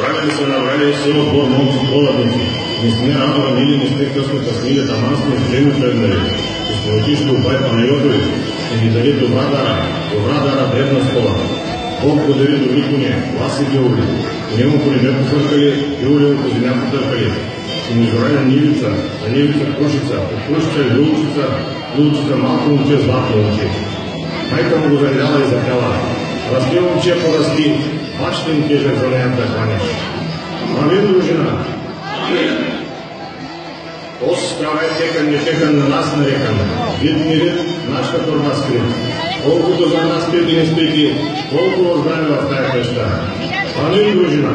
Проектно се направи само по нов половин. Не сме автора мили, не сме късно къснили, тама сме в време тръгнали. Е. Изплатишко бай Панайотови и ни даде добра дара, добра дара древна школа. Бог подари до Виконе, вас и Геоли. Нему коли не посъркали, Геоли по земя потъркали. И между райна Нивица, а Нивица Крушица, от Крушица и Лулчица, Лулчица малко момче, злато момче. Майка му го заляла и закала. Расти момче, порасти, Počnim knjiža za Leanda Zvanić. Amin, družina. Острова не чекан на нас нарекан. Вид не вид, нашата турба скрит. Колкото за нас пети не спеки, колко в дружина.